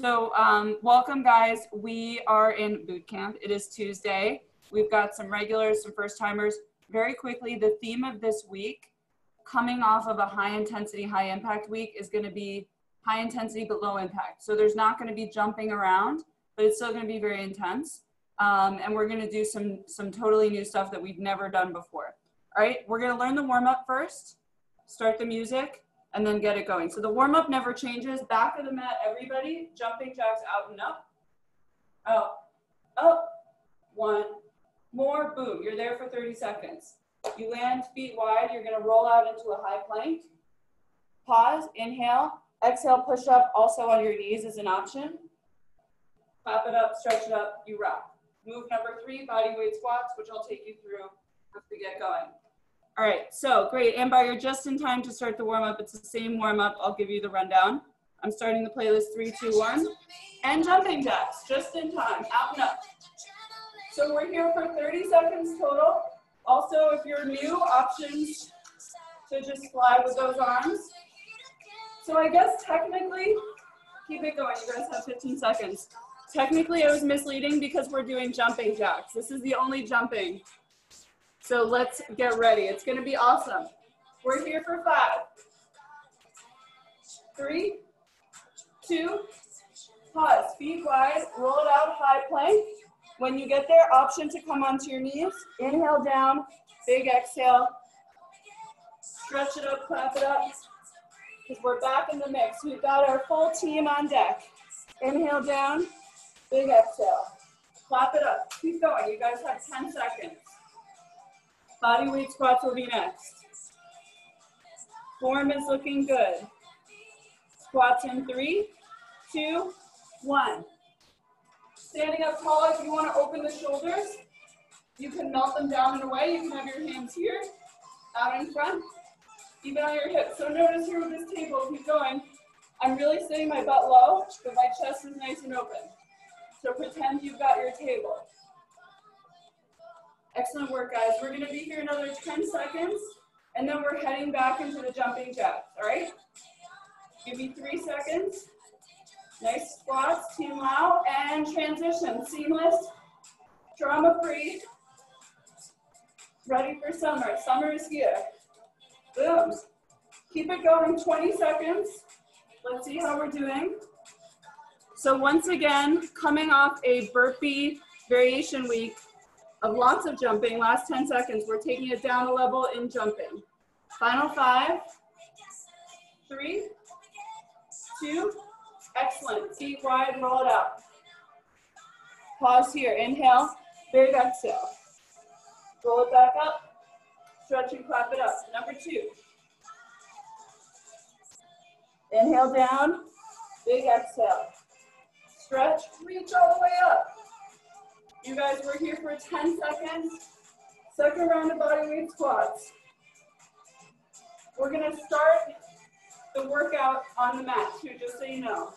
So um, welcome guys. We are in boot camp. It is Tuesday. We've got some regulars, some first timers. Very quickly, the theme of this week, coming off of a high intensity, high impact week is gonna be high intensity but low impact. So there's not gonna be jumping around, but it's still gonna be very intense. Um, and we're gonna do some, some totally new stuff that we've never done before. All right, we're gonna learn the warm up first, start the music, and then get it going. So the warm up never changes. Back of the mat, everybody, jumping jacks out and up, out, up, one, more, boom. You're there for 30 seconds. You land feet wide, you're gonna roll out into a high plank. Pause, inhale, exhale, push up, also on your knees is an option. Clap it up, stretch it up, you rock. Move number three, body weight squats, which I'll take you through as we get going. All right, so great. Amber, you're just in time to start the warm up. It's the same warm up. I'll give you the rundown. I'm starting the playlist three, two, one. And jumping jacks, just in time, out and up. So we're here for 30 seconds total. Also, if you're new, options to just fly with those arms. So I guess technically, keep it going. You guys have 15 seconds. Technically, I was misleading because we're doing jumping jacks. This is the only jumping. So let's get ready. It's gonna be awesome. We're here for five, three, two, pause, feet wide, roll it out, high plank. When you get there, option to come onto your knees. Inhale down, big exhale. Stretch it up, clap it up. Because we're back in the mix. We've got our full team on deck. Inhale down, big exhale. Clap it up. Keep going. You guys have 10 seconds. Body weight squats will be next. Form is looking good. Squats in three, two, one. Standing up tall, if you want to open the shoulders, you can melt them down and away. You can have your hands here, out in front, even on your hips. So notice here with this table, keep going. I'm really sitting my butt low, but my chest is nice and open. So pretend you've got your table. Excellent work, guys. We're gonna be here another 10 seconds, and then we're heading back into the jumping jacks, all right? Give me three seconds. Nice squats, team Lau, and transition, seamless, drama-free, ready for summer. Summer is here. Boom. Keep it going, 20 seconds. Let's see how we're doing. So once again, coming off a burpee variation week, of lots of jumping. Last 10 seconds, we're taking it down a level in jumping. Final five, three, two, excellent. Feet wide, roll it up. Pause here, inhale, big exhale. Roll it back up, stretch and clap it up. Number two. Inhale down, big exhale. Stretch, reach all the way up. You guys, we're here for 10 seconds. Second round of body weight squats. We're gonna start the workout on the mat too, just so you know.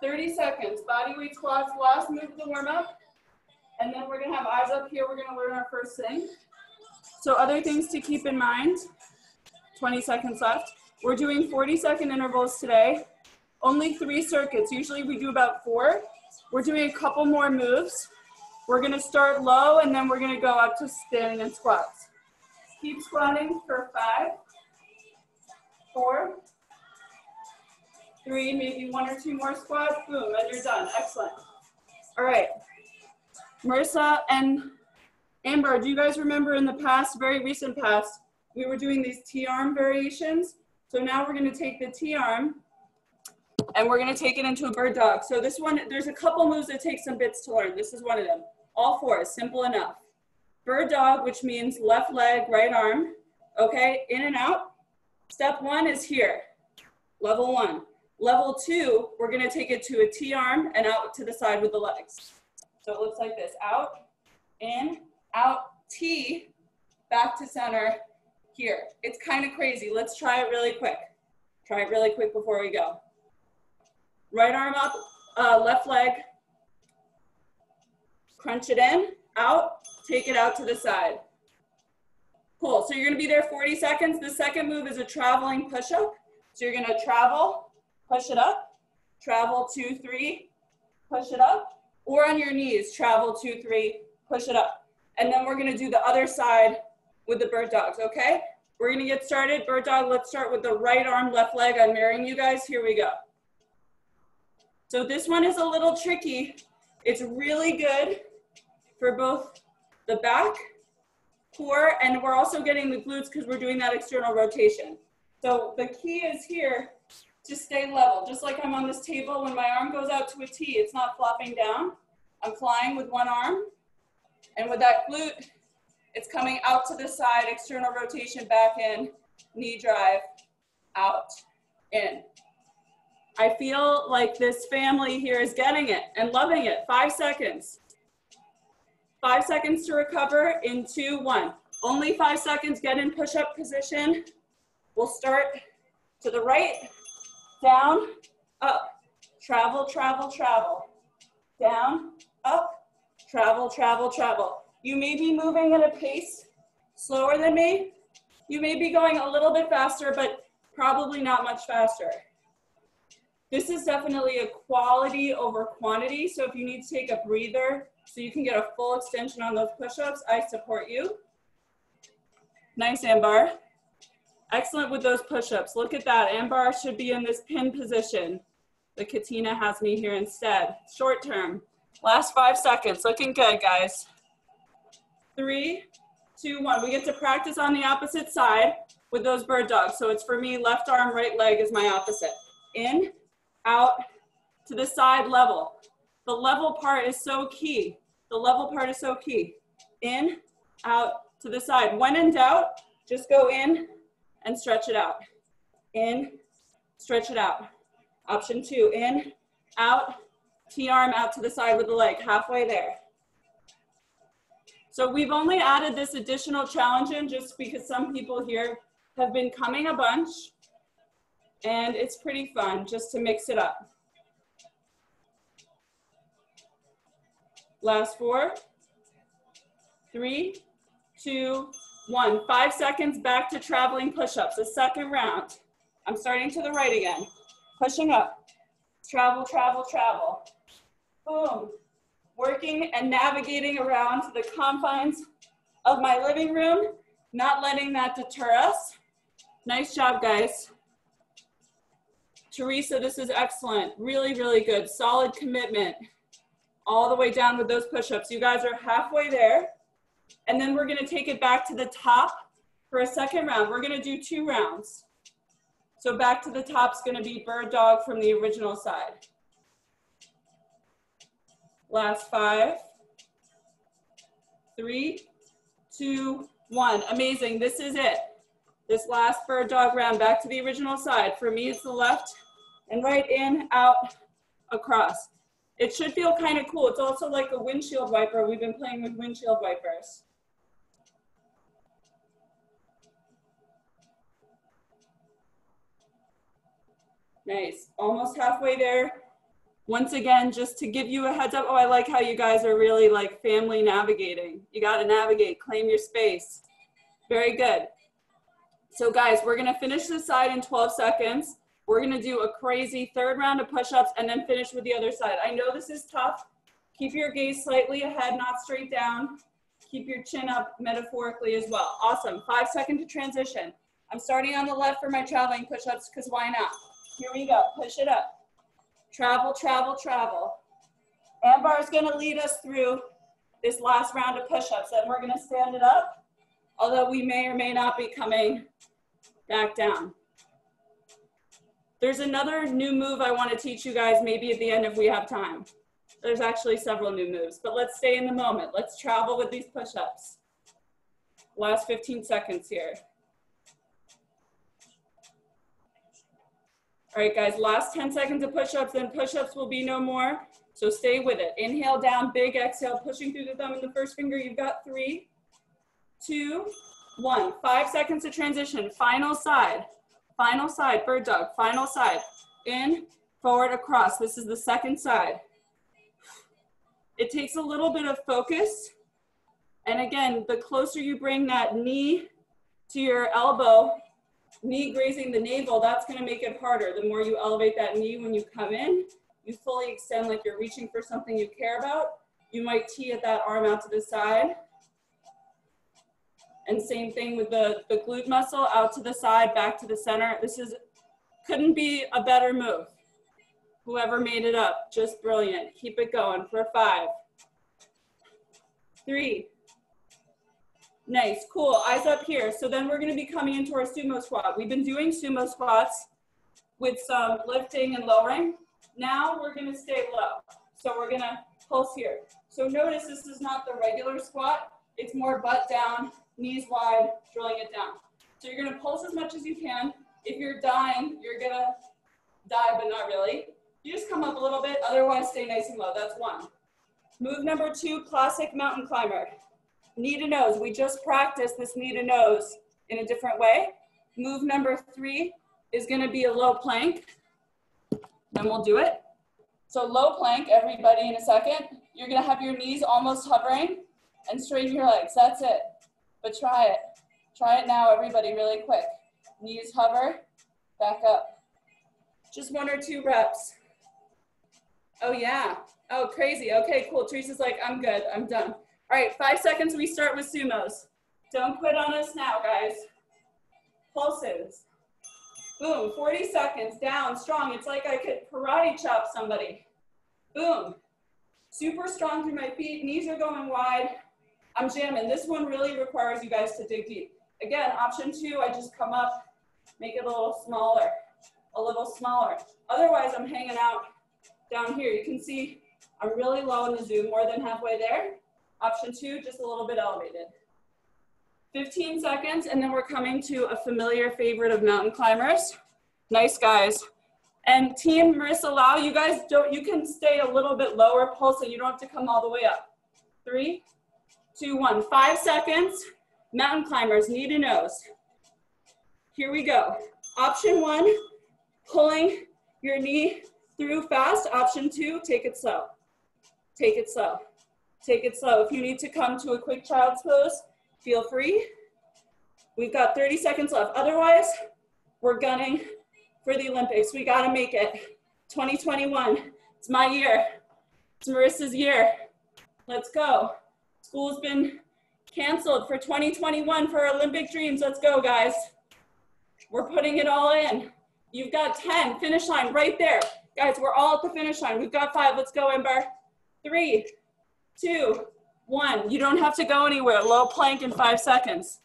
30 seconds, body weight squats, last move of the warm up. And then we're gonna have eyes up here, we're gonna learn our first thing. So other things to keep in mind, 20 seconds left. We're doing 40 second intervals today. Only three circuits, usually we do about four. We're doing a couple more moves. We're gonna start low and then we're gonna go up to standing and squats. Keep squatting for five, four, three, maybe one or two more squats, boom, and you're done, excellent. All right, Marissa and Amber, do you guys remember in the past, very recent past, we were doing these T-arm variations? So now we're gonna take the T-arm and we're gonna take it into a bird dog. So this one, there's a couple moves that take some bits to learn. This is one of them. All four, is simple enough. Bird dog, which means left leg, right arm. Okay, in and out. Step one is here, level one. Level two, we're gonna take it to a T-arm and out to the side with the legs. So it looks like this, out, in, out, T, back to center, here. It's kind of crazy. Let's try it really quick. Try it really quick before we go. Right arm up, uh, left leg. Crunch it in, out, take it out to the side. Cool, so you're gonna be there 40 seconds. The second move is a traveling push-up. So you're gonna travel, push it up, travel two, three, push it up, or on your knees, travel two, three, push it up. And then we're gonna do the other side with the bird dogs, okay? We're gonna get started. Bird dog, let's start with the right arm, left leg. I'm marrying you guys, here we go. So this one is a little tricky. It's really good for both the back, core, and we're also getting the glutes because we're doing that external rotation. So the key is here to stay level. Just like I'm on this table, when my arm goes out to a T, it's not flopping down. I'm flying with one arm. And with that glute, it's coming out to the side, external rotation back in, knee drive, out, in. I feel like this family here is getting it and loving it. Five seconds. Five seconds to recover in two, one. Only five seconds, get in push-up position. We'll start to the right, down, up, travel, travel, travel, down, up, travel, travel, travel. You may be moving at a pace slower than me. You may be going a little bit faster, but probably not much faster. This is definitely a quality over quantity. So if you need to take a breather so you can get a full extension on those push-ups, I support you. Nice, Ambar. Excellent with those push-ups. Look at that. Ambar should be in this pin position. The Katina has me here instead. Short term. Last five seconds. Looking good, guys. Three, two, one. We get to practice on the opposite side with those bird dogs. So it's for me, left arm, right leg is my opposite. In, out, to the side level. The level part is so key. The level part is so key. In, out, to the side. When in doubt, just go in and stretch it out. In, stretch it out. Option two, in, out, T-arm out to the side with the leg, halfway there. So we've only added this additional challenge in just because some people here have been coming a bunch and it's pretty fun just to mix it up. Last four, three, two, one. Five seconds back to traveling push-ups, the second round. I'm starting to the right again. Pushing up, travel, travel, travel. Boom. Working and navigating around the confines of my living room, not letting that deter us. Nice job, guys. Teresa, this is excellent. Really, really good. Solid commitment. All the way down with those push-ups. You guys are halfway there. And then we're gonna take it back to the top for a second round. We're gonna do two rounds. So back to the top is gonna be bird dog from the original side. Last five, three, two, one. Amazing, this is it. This last bird dog round, back to the original side. For me, it's the left and right in, out, across. It should feel kind of cool. It's also like a windshield wiper. We've been playing with windshield wipers. Nice, almost halfway there. Once again, just to give you a heads up, oh, I like how you guys are really like family navigating. You gotta navigate, claim your space. Very good. So guys, we're gonna finish this side in 12 seconds. We're gonna do a crazy third round of push-ups and then finish with the other side. I know this is tough. Keep your gaze slightly ahead, not straight down. Keep your chin up metaphorically as well. Awesome, five second to transition. I'm starting on the left for my traveling push-ups because why not? Here we go, push it up. Travel, travel, travel. Ambar is gonna lead us through this last round of push-ups and we're gonna stand it up, although we may or may not be coming back down. There's another new move I want to teach you guys maybe at the end if we have time. There's actually several new moves, but let's stay in the moment. Let's travel with these push-ups. Last 15 seconds here. All right, guys, last 10 seconds of push-ups, then push-ups will be no more. So stay with it. Inhale down, big exhale, pushing through the thumb and the first finger. You've got three, two, one. Five seconds to transition. Final side. Final side, bird dog, final side. In, forward, across. This is the second side. It takes a little bit of focus. And again, the closer you bring that knee to your elbow, knee grazing the navel, that's gonna make it harder. The more you elevate that knee when you come in, you fully extend like you're reaching for something you care about. You might tee at that arm out to the side. And same thing with the, the glute muscle, out to the side, back to the center. This is, couldn't be a better move. Whoever made it up, just brilliant. Keep it going for five, three, Nice, cool, eyes up here. So then we're gonna be coming into our sumo squat. We've been doing sumo squats with some lifting and lowering. Now we're gonna stay low. So we're gonna pulse here. So notice this is not the regular squat. It's more butt down, knees wide, drilling it down. So you're gonna pulse as much as you can. If you're dying, you're gonna die, but not really. You just come up a little bit, otherwise stay nice and low, that's one. Move number two, classic mountain climber knee to nose. We just practiced this knee to nose in a different way. Move number three is gonna be a low plank. Then we'll do it. So low plank, everybody in a second. You're gonna have your knees almost hovering and straighten your legs, that's it. But try it. Try it now, everybody, really quick. Knees hover, back up. Just one or two reps. Oh yeah, oh crazy, okay, cool. Teresa's like, I'm good, I'm done. All right, five seconds, we start with sumos. Don't quit on us now, guys. Pulses. Boom, 40 seconds, down, strong. It's like I could karate chop somebody. Boom. Super strong through my feet, knees are going wide. I'm jamming. This one really requires you guys to dig deep. Again, option two, I just come up, make it a little smaller, a little smaller. Otherwise, I'm hanging out down here. You can see I'm really low in the zoom, more than halfway there. Option two, just a little bit elevated. 15 seconds, and then we're coming to a familiar favorite of mountain climbers. Nice guys. And team Marissa Lau, you guys don't, you can stay a little bit lower pulse and you don't have to come all the way up. Three, two, one. Five seconds. Mountain climbers, knee to nose. Here we go. Option one, pulling your knee through fast. Option two, take it slow. Take it slow. Take it slow. If you need to come to a quick child's pose, feel free. We've got 30 seconds left. Otherwise, we're gunning for the Olympics. We gotta make it. 2021, it's my year. It's Marissa's year. Let's go. School's been canceled for 2021 for Olympic dreams. Let's go, guys. We're putting it all in. You've got 10, finish line right there. Guys, we're all at the finish line. We've got five, let's go, Ember. Three, two, one. You don't have to go anywhere. Low plank in five seconds.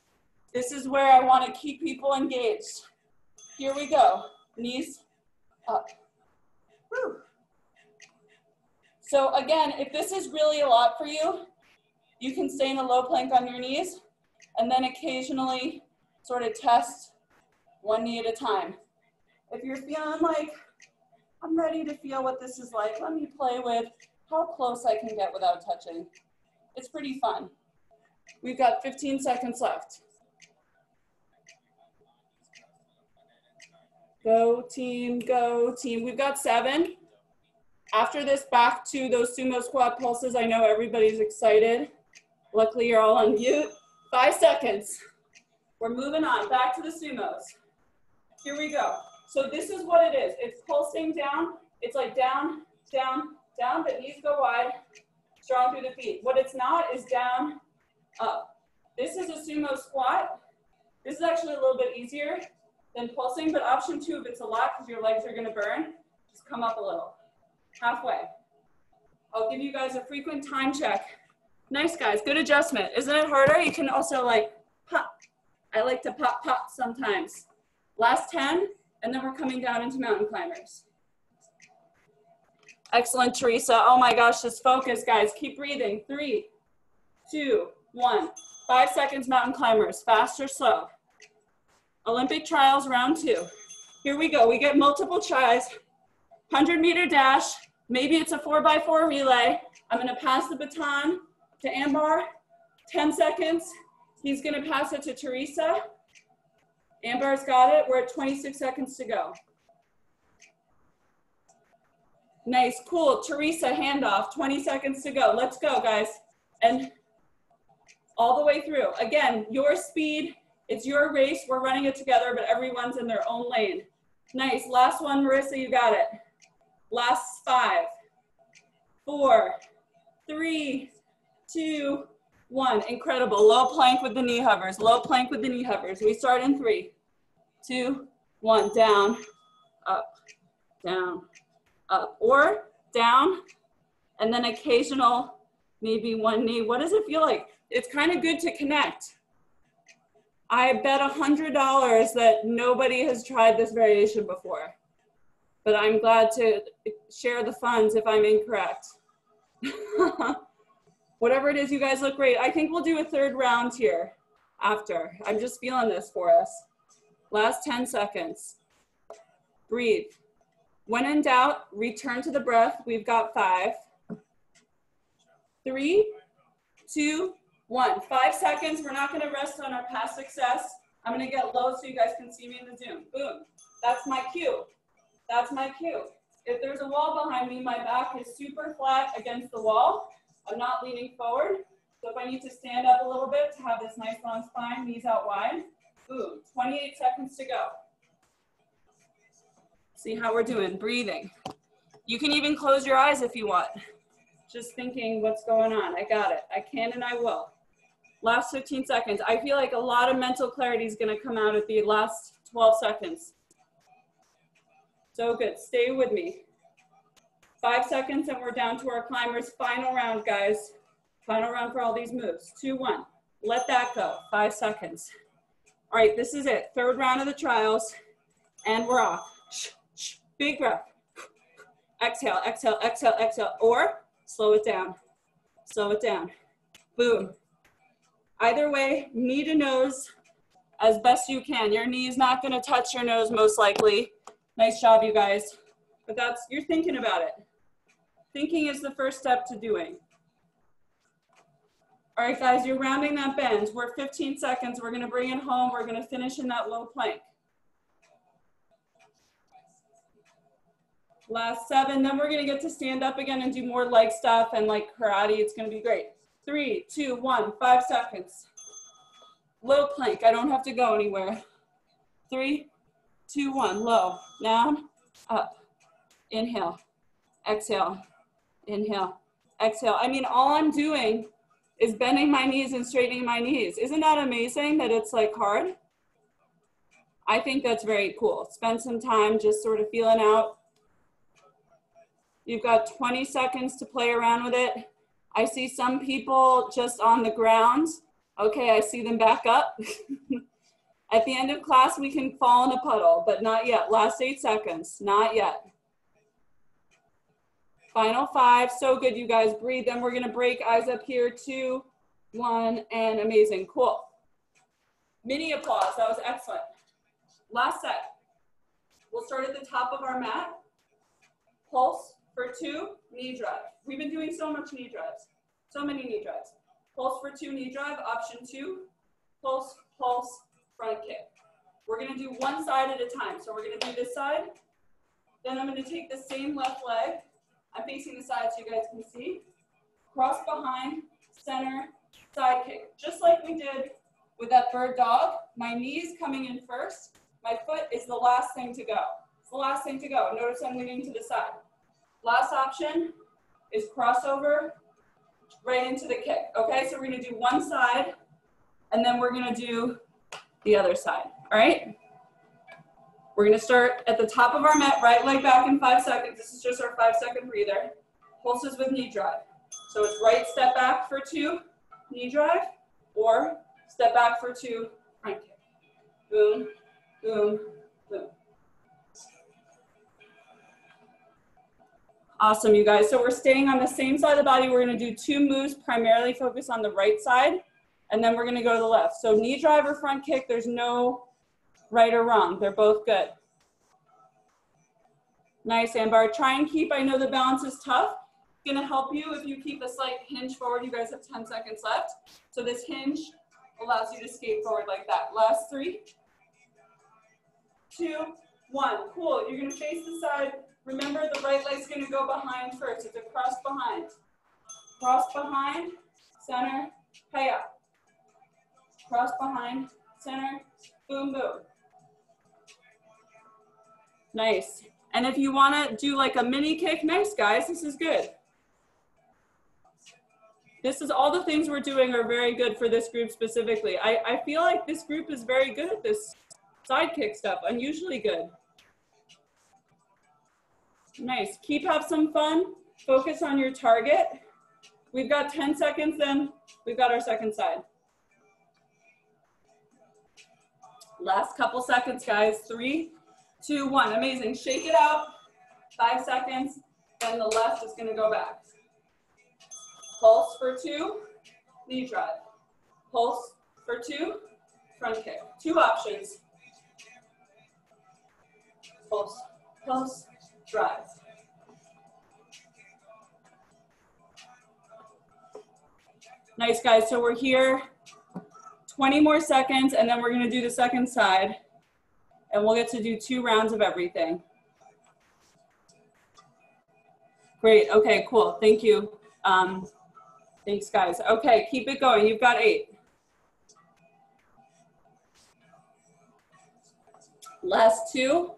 This is where I want to keep people engaged. Here we go. Knees up. So again, if this is really a lot for you, you can stay in a low plank on your knees and then occasionally sort of test one knee at a time. If you're feeling like, I'm ready to feel what this is like, let me play with how close I can get without touching. It's pretty fun. We've got 15 seconds left. Go team, go team. We've got seven. After this, back to those sumo squat pulses. I know everybody's excited. Luckily, you're all on mute. Five seconds. We're moving on, back to the sumos. Here we go. So this is what it is. It's pulsing down. It's like down, down, down, but knees go wide, strong through the feet. What it's not is down, up. This is a sumo squat. This is actually a little bit easier than pulsing, but option two, if it's a lot because your legs are gonna burn, just come up a little, halfway. I'll give you guys a frequent time check. Nice guys, good adjustment. Isn't it harder? You can also like pop. I like to pop, pop sometimes. Last 10, and then we're coming down into mountain climbers. Excellent, Teresa. Oh my gosh, just focus, guys. Keep breathing. Three, two, one. Five seconds, mountain climbers. Fast or slow. Olympic trials, round two. Here we go. We get multiple tries. 100 meter dash. Maybe it's a four by four relay. I'm gonna pass the baton to Ambar. 10 seconds. He's gonna pass it to Teresa. Ambar's got it. We're at 26 seconds to go. Nice, cool. Teresa, handoff, 20 seconds to go. Let's go, guys. And all the way through. Again, your speed It's your race. We're running it together, but everyone's in their own lane. Nice. Last one, Marissa, you got it. Last five, four, three, two, one. Incredible. Low plank with the knee hovers. Low plank with the knee hovers. We start in three, two, one. Down, up, down, up. Or down, and then occasional, maybe one knee. What does it feel like? It's kind of good to connect. I bet a $100 that nobody has tried this variation before, but I'm glad to share the funds if I'm incorrect. Whatever it is, you guys look great. I think we'll do a third round here after. I'm just feeling this for us. Last 10 seconds. Breathe. When in doubt, return to the breath. We've got five, three, two, one. Five seconds. We're not going to rest on our past success. I'm going to get low so you guys can see me in the Zoom. Boom. That's my cue. That's my cue. If there's a wall behind me, my back is super flat against the wall. I'm not leaning forward. So if I need to stand up a little bit to have this nice long spine, knees out wide, boom. 28 seconds to go. See how we're doing, breathing. You can even close your eyes if you want. Just thinking what's going on. I got it. I can and I will. Last 15 seconds. I feel like a lot of mental clarity is gonna come out at the last 12 seconds. So good, stay with me. Five seconds and we're down to our climbers. Final round, guys. Final round for all these moves. Two, one. Let that go, five seconds. All right, this is it. Third round of the trials and we're off. Big breath. Exhale, exhale, exhale, exhale, or slow it down. Slow it down. Boom. Either way, knee to nose as best you can. Your knee is not gonna touch your nose most likely. Nice job, you guys. But that's, you're thinking about it. Thinking is the first step to doing. All right, guys, you're rounding that bend. We're 15 seconds. We're gonna bring it home. We're gonna finish in that low plank. Last seven, then we're gonna get to stand up again and do more leg stuff and like karate. It's gonna be great. Three, two, one, five seconds. Low plank, I don't have to go anywhere. Three, two, one, low, down, up, inhale, exhale, inhale, exhale. I mean, all I'm doing is bending my knees and straightening my knees. Isn't that amazing that it's like hard? I think that's very cool. Spend some time just sort of feeling out You've got 20 seconds to play around with it. I see some people just on the ground. Okay, I see them back up. At the end of class, we can fall in a puddle, but not yet. Last eight seconds, not yet. Final five, so good, you guys. Breathe, then we're gonna break, eyes up here, two, one, and amazing, cool. Mini applause, that was excellent. Last set. We'll start at the top of our mat. Pulse, for two, knee drive. We've been doing so much knee drives, so many knee drives. Pulse for two, knee drive. Option two, pulse, pulse, front kick. We're gonna do one side at a time. So we're gonna do this side. Then I'm gonna take the same left leg. I'm facing the side so you guys can see. Cross behind, center, side kick. Just like we did with that bird dog, my knees coming in first. My foot is the last thing to go. It's the last thing to go. Notice I'm leaning to the side. Last option is crossover right into the kick. Okay, so we're gonna do one side and then we're gonna do the other side, all right? We're gonna start at the top of our mat, right leg back in five seconds. This is just our five second breather. Pulses with knee drive. So it's right step back for two, knee drive, or step back for two, front kick. Boom, boom, boom. Awesome, you guys. So we're staying on the same side of the body. We're gonna do two moves, primarily focus on the right side, and then we're gonna go to the left. So knee drive or front kick, there's no right or wrong. They're both good. Nice, Ambar. Try and keep, I know the balance is tough. It's gonna help you if you keep a slight hinge forward. You guys have 10 seconds left. So this hinge allows you to skate forward like that. Last three, two, one. Cool, you're gonna face the side Remember the right leg's gonna go behind first. It's a cross behind. Cross behind, center, pay up. Cross behind, center, boom, boom. Nice. And if you wanna do like a mini kick, nice guys, this is good. This is all the things we're doing are very good for this group specifically. I, I feel like this group is very good at this side kick stuff, unusually good. Nice, keep have some fun, focus on your target. We've got 10 seconds then, we've got our second side. Last couple seconds, guys. Three, two, one. Amazing. Shake it out. Five seconds. Then the left is going to go back. Pulse for two, knee drive. Pulse for two, front kick. Two options. Pulse, pulse, drive. Nice, guys. So we're here 20 more seconds, and then we're gonna do the second side. And we'll get to do two rounds of everything. Great, okay, cool, thank you. Um, thanks, guys. Okay, keep it going, you've got eight. Last two,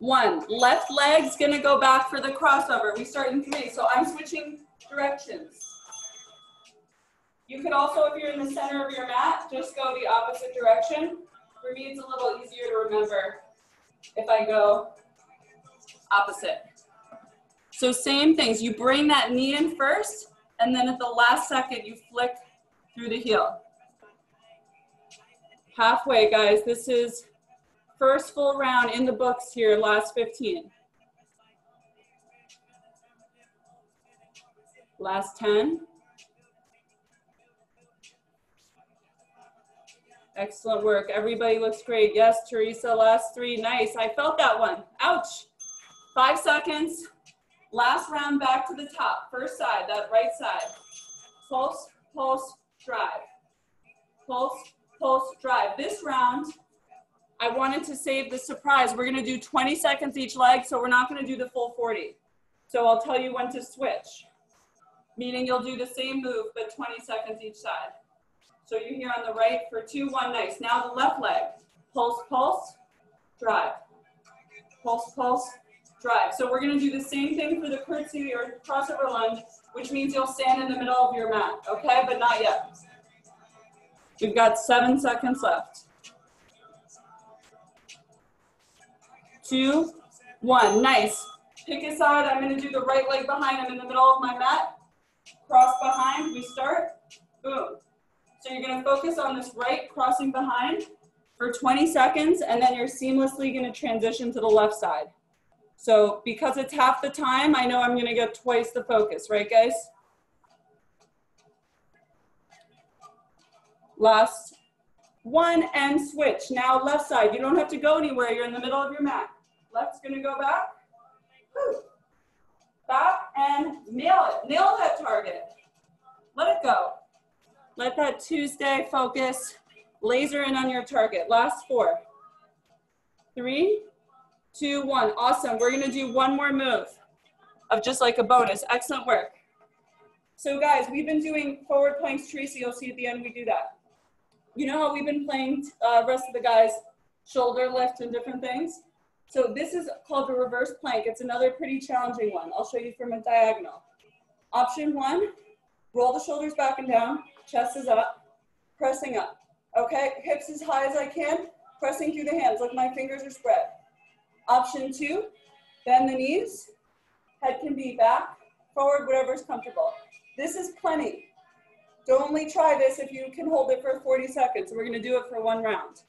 one. Left leg's gonna go back for the crossover. We start in three, so I'm switching directions. You could also, if you're in the center of your mat, just go the opposite direction. For me, it's a little easier to remember if I go opposite. So same things, you bring that knee in first, and then at the last second, you flick through the heel. Halfway, guys, this is first full round in the books here, last 15. Last 10. Excellent work. Everybody looks great. Yes, Teresa, last three. Nice. I felt that one. Ouch. Five seconds. Last round back to the top. First side, that right side. Pulse, pulse, drive. Pulse, pulse, drive. This round, I wanted to save the surprise. We're gonna do 20 seconds each leg, so we're not gonna do the full 40. So I'll tell you when to switch. Meaning you'll do the same move, but 20 seconds each side. So you're here on the right for two, one, nice. Now the left leg, pulse, pulse, drive. Pulse, pulse, drive. So we're gonna do the same thing for the curtsy or crossover lunge, which means you'll stand in the middle of your mat, okay? But not yet. We've got seven seconds left. Two, one, nice. Pick a side, I'm gonna do the right leg behind, I'm in the middle of my mat. Cross behind, we start, boom. So you're gonna focus on this right crossing behind for 20 seconds, and then you're seamlessly gonna transition to the left side. So because it's half the time, I know I'm gonna get twice the focus, right guys? Last one and switch. Now left side, you don't have to go anywhere, you're in the middle of your mat. Left's gonna go back. Back and nail it, nail that target. Let it go. Let that Tuesday focus laser in on your target. Last four. Three, two, one. Awesome. We're going to do one more move of just like a bonus. Excellent work. So guys, we've been doing forward planks, Tracy, You'll see at the end we do that. You know how we've been playing uh, rest of the guys shoulder lift and different things? So this is called the reverse plank. It's another pretty challenging one. I'll show you from a diagonal. Option one, roll the shoulders back and down chest is up, pressing up. Okay, hips as high as I can, pressing through the hands, like my fingers are spread. Option two, bend the knees, head can be back, forward, whatever's comfortable. This is plenty. Don't only try this if you can hold it for 40 seconds. We're gonna do it for one round.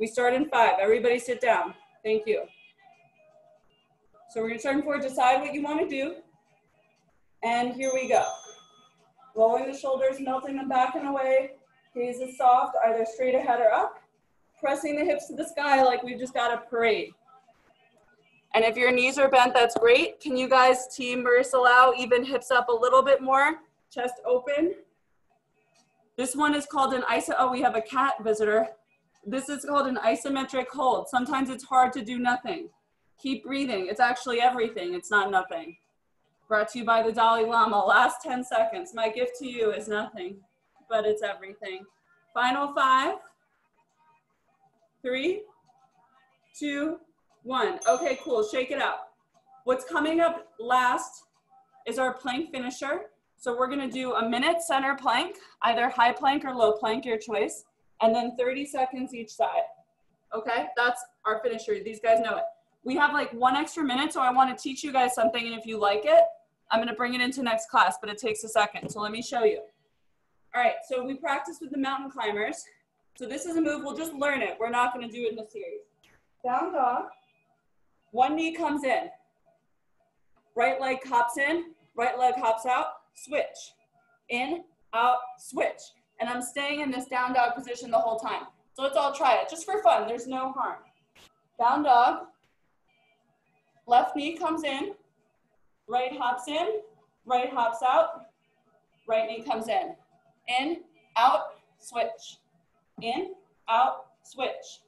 We start in five. Everybody sit down. Thank you. So we're gonna turn four. Decide what you wanna do. And here we go. Rolling the shoulders, melting them back and away. Gaze is soft, either straight ahead or up. Pressing the hips to the sky like we've just got a parade. And if your knees are bent, that's great. Can you guys, team Marissa Lau, even hips up a little bit more? Chest open. This one is called an iso, oh, we have a cat visitor. This is called an isometric hold. Sometimes it's hard to do nothing. Keep breathing. It's actually everything. It's not nothing. Brought to you by the Dalai Lama. Last 10 seconds. My gift to you is nothing, but it's everything. Final five, three, two, one. Okay, cool, shake it up. What's coming up last is our plank finisher. So we're gonna do a minute center plank, either high plank or low plank, your choice, and then 30 seconds each side. Okay, that's our finisher. These guys know it. We have like one extra minute, so I wanna teach you guys something, and if you like it, I'm gonna bring it into next class, but it takes a second. So let me show you. All right, so we practice with the mountain climbers. So this is a move, we'll just learn it. We're not gonna do it in the series. Down dog, one knee comes in. Right leg hops in, right leg hops out, switch. In, out, switch. And I'm staying in this down dog position the whole time. So let's all try it, just for fun, there's no harm. Down dog, left knee comes in, right hops in, right hops out, right knee comes in. In, out, switch. In, out, switch.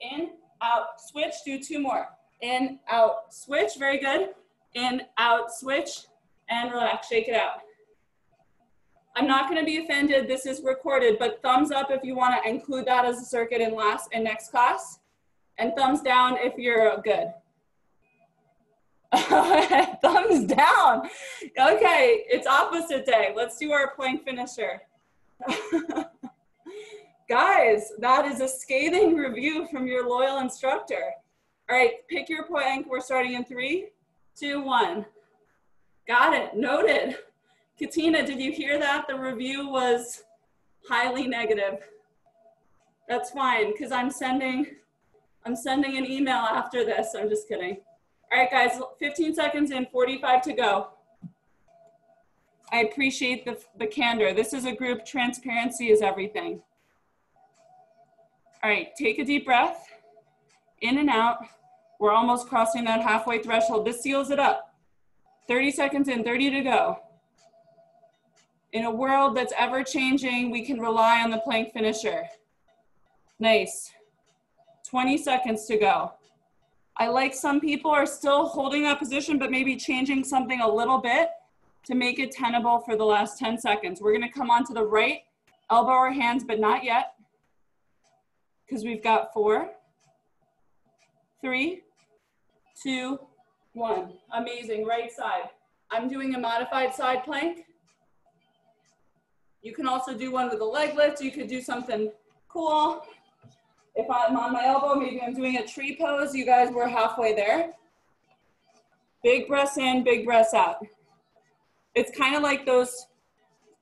In, out, switch, do two more. In, out, switch, very good in, out, switch, and relax, shake it out. I'm not gonna be offended, this is recorded, but thumbs up if you wanna include that as a circuit in last and next class, and thumbs down if you're good. thumbs down. Okay, it's opposite day. Let's do our plank finisher. Guys, that is a scathing review from your loyal instructor. All right, pick your plank. We're starting in three, two, one. Got it, noted. Katina, did you hear that? The review was highly negative. That's fine, because I'm sending, I'm sending an email after this. I'm just kidding. All right, guys, 15 seconds in, 45 to go. I appreciate the, the candor. This is a group, transparency is everything. All right, take a deep breath, in and out. We're almost crossing that halfway threshold. This seals it up. 30 seconds in, 30 to go. In a world that's ever changing, we can rely on the plank finisher. Nice. 20 seconds to go. I like some people are still holding that position, but maybe changing something a little bit to make it tenable for the last 10 seconds. We're gonna come onto the right elbow or hands, but not yet, because we've got four, three, two, one. Amazing, right side. I'm doing a modified side plank. You can also do one with a leg lift. You could do something cool. If I'm on my elbow, maybe I'm doing a tree pose. You guys were halfway there. Big breaths in, big breaths out. It's kind of like those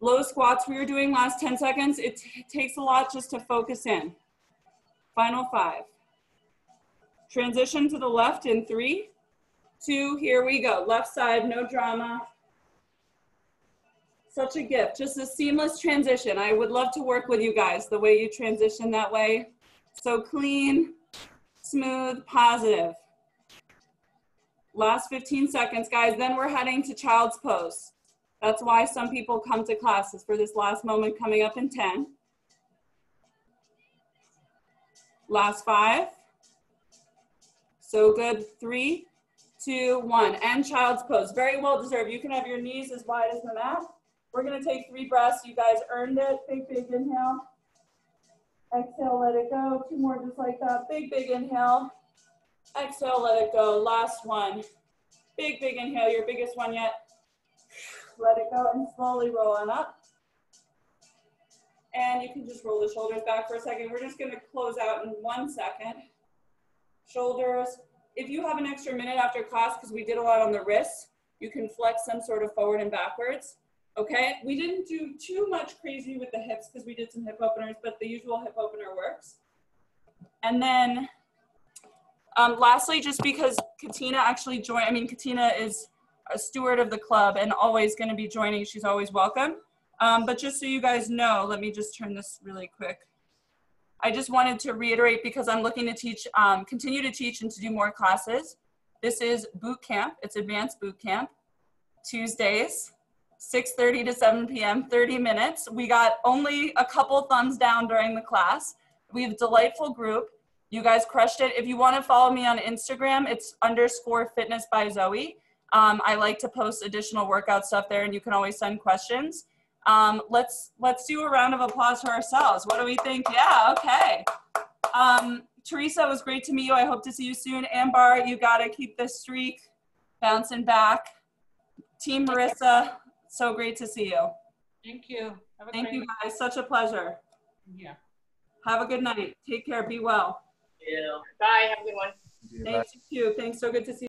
low squats we were doing last 10 seconds. It takes a lot just to focus in. Final five. Transition to the left in three, two, here we go. Left side, no drama. Such a gift, just a seamless transition. I would love to work with you guys the way you transition that way. So clean, smooth, positive. Last 15 seconds, guys. Then we're heading to child's pose. That's why some people come to classes for this last moment coming up in 10. Last five, so good. Three, two, one. And child's pose. Very well deserved. You can have your knees as wide as the mat. We're going to take three breaths. You guys earned it. Big, big inhale. Exhale, let it go. Two more just like that. Big, big inhale. Exhale, let it go. Last one. Big, big inhale. Your biggest one yet. Let it go and slowly roll on up. And you can just roll the shoulders back for a second. We're just going to close out in one second shoulders. If you have an extra minute after class, because we did a lot on the wrists, you can flex them sort of forward and backwards. Okay, we didn't do too much crazy with the hips because we did some hip openers, but the usual hip opener works. And then um, lastly, just because Katina actually joined, I mean, Katina is a steward of the club and always gonna be joining, she's always welcome. Um, but just so you guys know, let me just turn this really quick. I just wanted to reiterate because I'm looking to teach, um, continue to teach and to do more classes. This is boot camp. It's advanced boot camp. Tuesdays, 6.30 to 7 p.m., 30 minutes. We got only a couple thumbs down during the class. We have a delightful group. You guys crushed it. If you want to follow me on Instagram, it's underscore fitness by Zoe. Um, I like to post additional workout stuff there and you can always send questions. Um, let's let's do a round of applause for ourselves. What do we think? Yeah, okay. Um, Teresa, it was great to meet you. I hope to see you soon. Ambar, you got to keep this streak bouncing back. Team Marissa, so great to see you. Thank you. Have a Thank great you guys. Such a pleasure. Yeah. Have a good night. Take care. Be well. Yeah. Bye. Have a good one. Thanks you. Thanks. So good to see